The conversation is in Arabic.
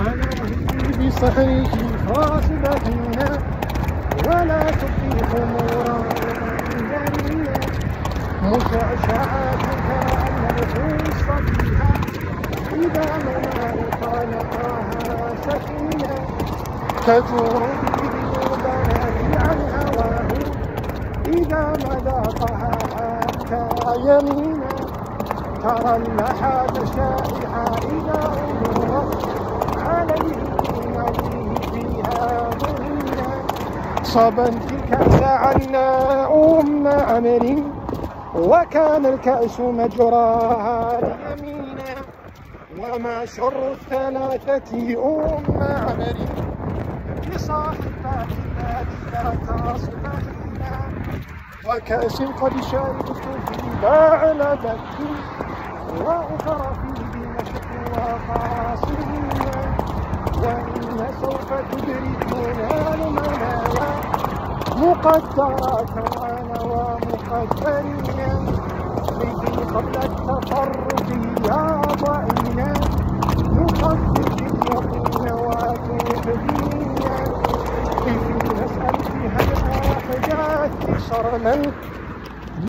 عليه بصحره فاصبتنا ولا تبقي خمورا مشعشعات كأن الفوس فيها إذا منال خلقها سكينة تجور بالبلد عن هواه إذا مذاقها حتى يمينا ترى اللحاد شائعا إذا أمرت صبنتك سعنا أم أمر وكان الكأس مجراها ليمينا وما شر الثلاثة أم عمر؟ بصاحبات ذلك تصبحنا وكأس قد شربت في بعلبة وأخرى في دمشق وقاصرنا وإن سوف تدركنا المنايا مقدرات أنا ومقدرين به قبل التفرق يا ضعينا نقدر اليقين وتبدينا به نسأل فيها الحاجات صرما